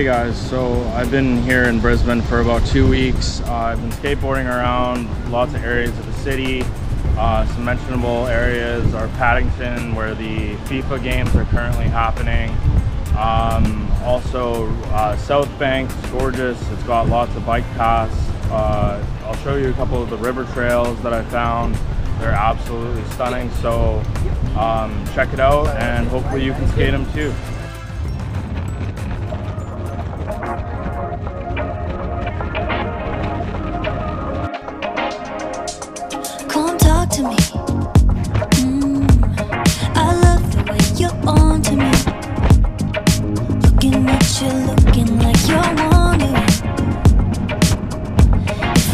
Hey guys, so I've been here in Brisbane for about two weeks. Uh, I've been skateboarding around lots of areas of the city. Uh, some mentionable areas are Paddington, where the FIFA games are currently happening. Um, also, uh, South Bank, it's gorgeous. It's got lots of bike paths. Uh, I'll show you a couple of the river trails that I found. They're absolutely stunning. So um, check it out, and hopefully you can skate them too.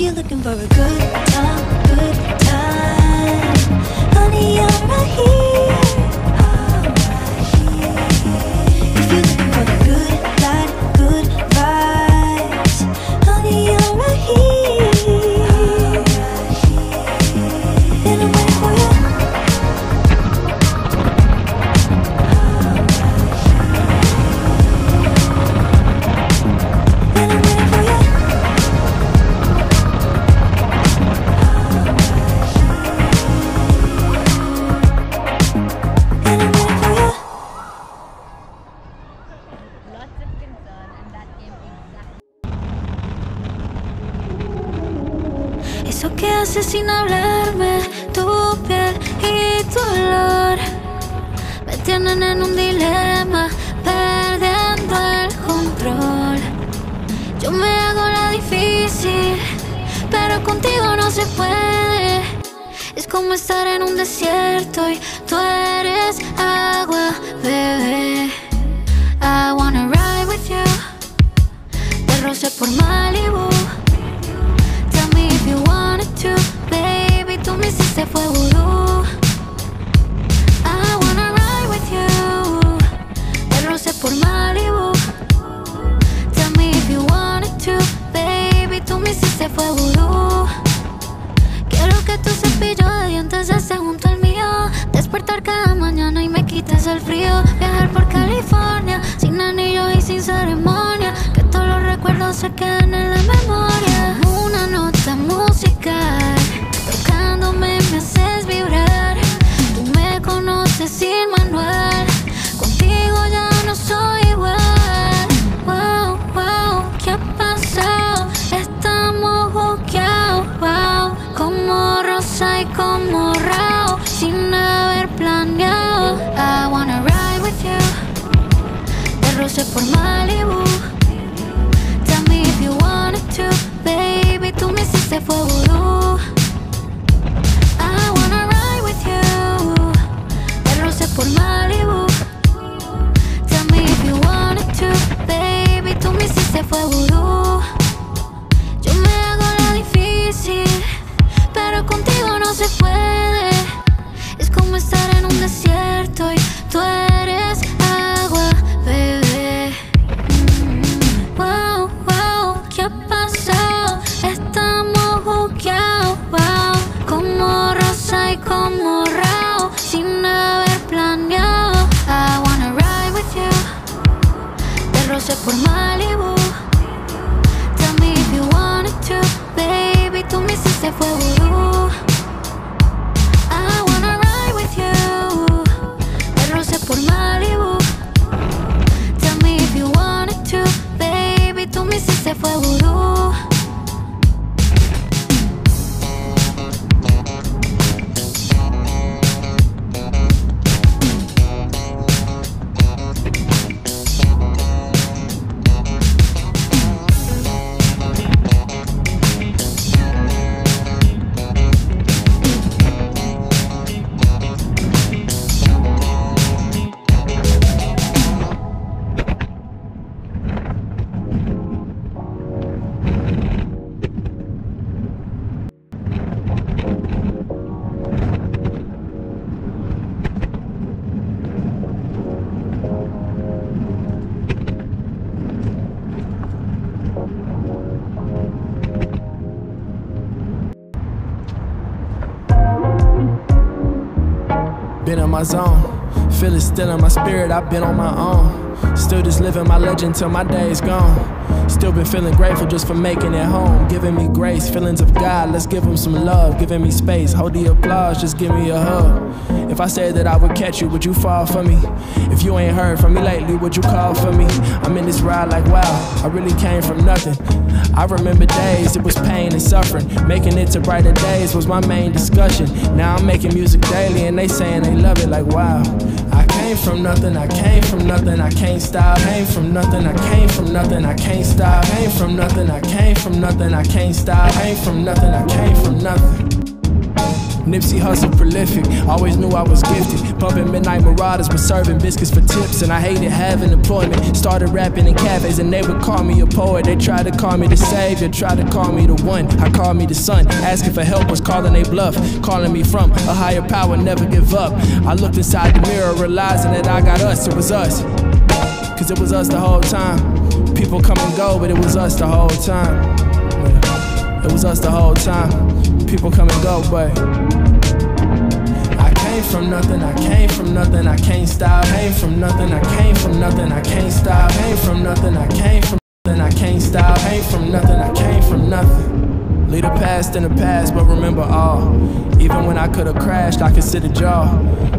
you're looking for a good time, Eso que haces sin hablarme, tu piel y tu olor me tienen en un dilema, perdiendo el control. Yo me hago la difícil, pero contigo no se puede. Es como estar en un desierto y tú eres agua, bebé. Se en la memoria. Una nota musical. Tocándome me haces vibrar. Tú me conoces sin manual. Contigo ya no soy igual. Wow, wow, ¿qué ha pasado? Estamos buqueados, wow. Como rosa y como rao. Sin haber planeado. I wanna ride with you. De roce por Malibu. My zone, feel it still in my spirit. I've been on my own, still just living my legend till my day's gone. Still been feeling grateful just for making it home. Giving me grace, feelings of God, let's give him some love. Giving me space, hold the applause, just give me a hug. If I said that I would catch you, would you fall for me? If you ain't heard from me lately, would you call for me? I'm in this ride like wow, I really came from nothing. I remember days, it was pain and suffering. Making it to brighter days was my main discussion. Now I'm making music daily and they saying they love it like wow. I came from nothing, I came from nothing, I can't stop. Came from nothing, I came from nothing, I can't stop. Came from nothing, I came from nothing, I can't stop. Came from nothing, I came from nothing. Nipsey Hussle prolific, always knew I was gifted. Bumping midnight marauders, but serving biscuits for tips. And I hated having employment. Started rapping in cafes, and they would call me a poet. They tried to call me the savior, tried to call me the one. I called me the son, asking for help was calling a bluff. Calling me from a higher power, never give up. I looked inside the mirror, realizing that I got us, it was us. Cause it was us the whole time. People come and go, but it was us the whole time. Yeah. It was us the whole time. People come and go, but I came from nothing, I came from nothing, I can't stop. Came from nothing, I came from nothing, I can't stop. Came from nothing, I came from nothing, I can't stop. Came from nothing, I came from nothing. Leave the past in the past, but remember all. Even when I could've crashed, I considered y'all.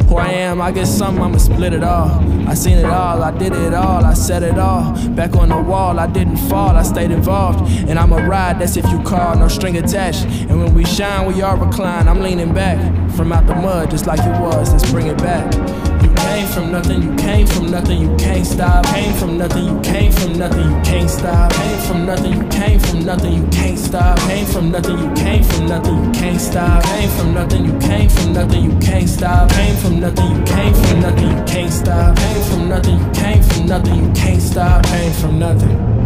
Who I am, I guess something, I'ma split it all. I seen it all, I did it all, I said it all. Back on the wall, I didn't fall, I stayed involved. And I'ma ride, that's if you call, no string attached. And when we shine, we all recline. I'm leaning back from out the mud, just like it was, let's bring it back. Came from nothing, you came from nothing, you can't stop. Came from nothing, you came from nothing, you can't stop. Came from nothing, you came from nothing, you can't stop. Came from nothing, you came from nothing, you can't stop. Came from nothing, you came from nothing, you can't stop. Came from nothing, you came from nothing, you can't stop. Came from nothing, you came from nothing, you can't stop. Came from nothing.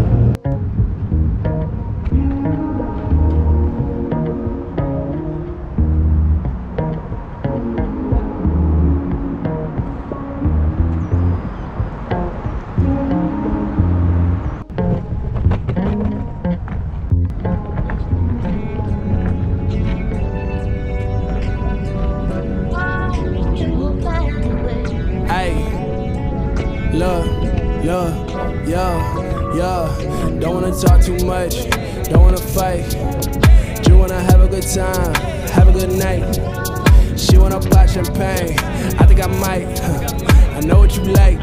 Look, look, yeah, yeah. Don't wanna talk too much, don't wanna fight. Just wanna have a good time, have a good night. She wanna pop champagne, I think I might. I know what you like,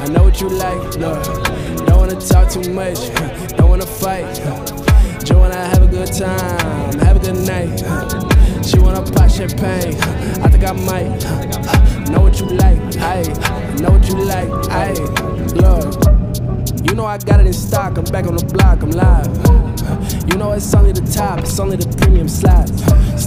I know what you like. Look, don't wanna talk too much, don't wanna fight. Just wanna have a good time, have a good night. Champagne, I think I might. Know what you like, ayy. Know what you like, ayy. Look, you know I got it in stock. I'm back on the block, I'm live. You know it's only the top, it's only the premium slide.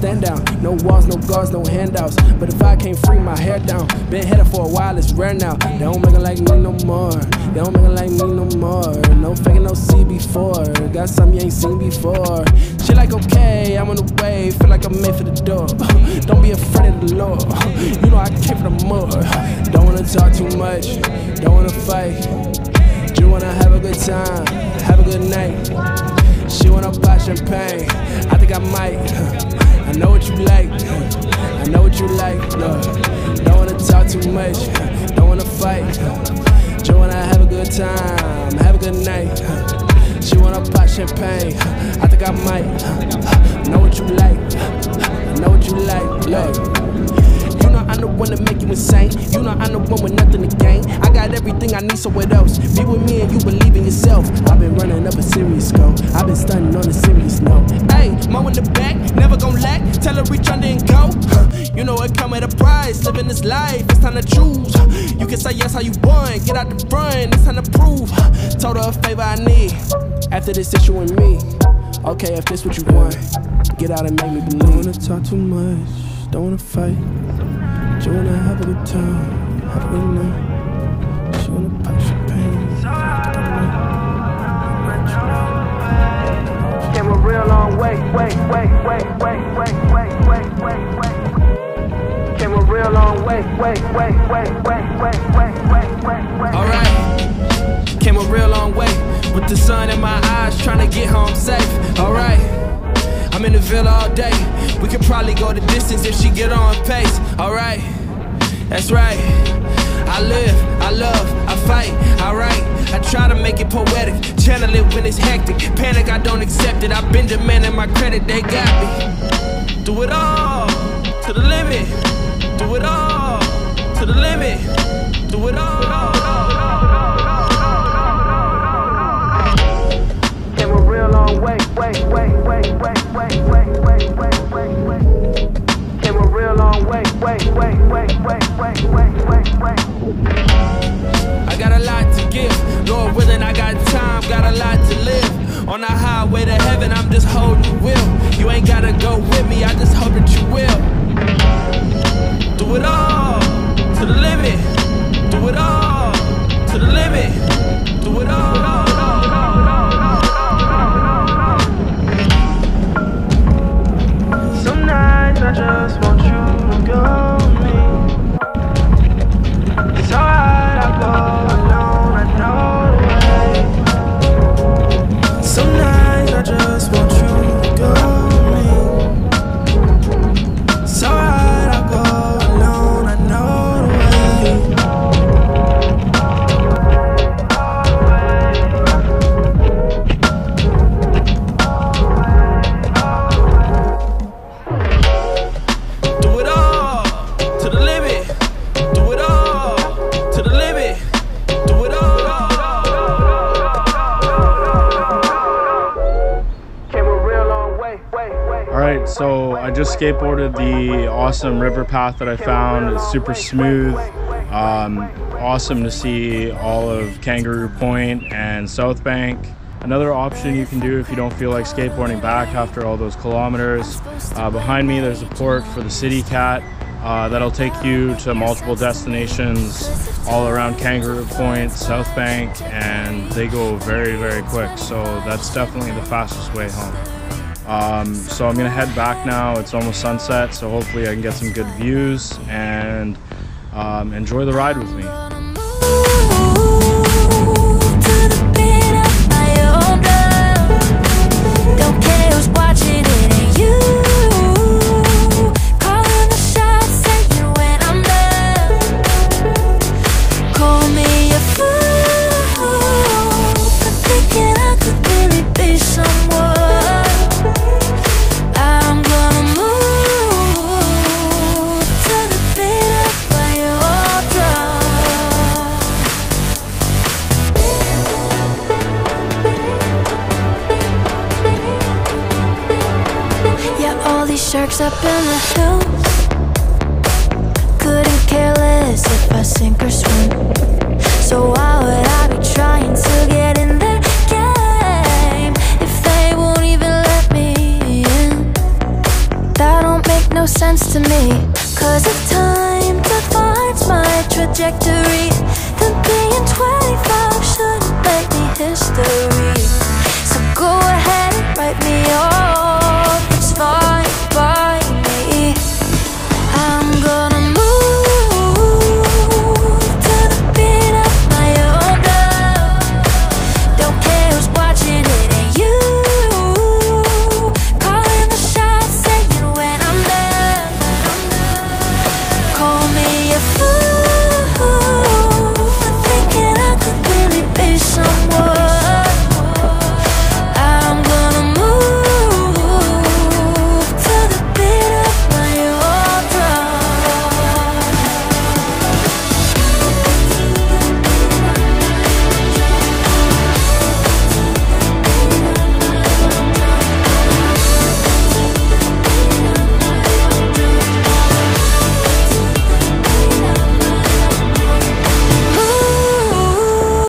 Stand down, no walls, no guards, no handouts. But if I can't free my hair down, been headed for a while, it's rare now. They don't make it like me no more. They don't make it like me no more. No faking, no see before. Got something you ain't seen before. She like okay, I'm on the way. Feel like I'm made for the door. Don't be afraid of the Lord. You know I came from the mud. Don't wanna talk too much. Don't wanna fight. Just wanna have a good time, have a good night. She wanna pop champagne, I think I might. Know what you like, I know what you like. Look, don't wanna talk too much, don't wanna fight. Just wanna have a good time, have a good night. She wanna pop champagne, I think I might. Know what you like, I know what you like. Look. That make you insane. You know I'm the one with nothing to gain. I got everything I need, so what else? Be with me and you believe in yourself. I've been running up a serious goal. I've been stunning on a serious note. Hey, mo in the back, never gon' lack. Tell her reach under and go. You know it come at a price. Living this life, it's time to choose. You can say yes how you want. Get out the front, it's time to prove. Told her a favor I need. After this issue with me. Okay, if this what you want, get out and make me believe. Don't wanna talk too much, don't wanna fight. Just wanna have a good time, have a good night. She wanna pop champagne. Came a real long way, wait, wait, wait, wait, wait, wait, wait, wait, wait. Came a real long way, wait, wait, wait, wait, wait, wait, wait, wait, wait. Alright. Came a real long way, but the sun in my eyes, trying to get home safe. Alright. I'm in the villa all day. We could probably go the distance if she get on pace. Alright. That's right. I live, I love, I fight, I write. I try to make it poetic, channel it when it's hectic. Panic, I don't accept it. I've been demanding my credit, they got me. Do it all to the limit. Do it all to the limit. Do it all. Way, way, way, way, way, way, way, way, way. Came a real long way, way, way, way, way, way, way, way, way. I got a lot to give, Lord willing, I got time, got a lot to live. On the highway to heaven, I'm just holding you. You ain't gotta go with me, I just hope that you will. Do it all to the limit. Do it all to the limit. Do it all. Skateboarded the awesome river path that I found. It's super smooth. Um, awesome to see all of Kangaroo Point and South Bank. Another option you can do if you don't feel like skateboarding back after all those kilometers. Uh, behind me, there's a port for the City Cat uh, that'll take you to multiple destinations all around Kangaroo Point, South Bank, and they go very, very quick. So that's definitely the fastest way home. Um, so I'm gonna head back now. It's almost sunset, so hopefully I can get some good views and um, enjoy the ride with me. sharks up in the hills. Couldn't care less if I sink or swim. So why would I be trying to get in the game If they won't even let me in? That don't make no sense to me. Cause if time defines my trajectory Then being 25 shouldn't make me history. So go ahead and write me off.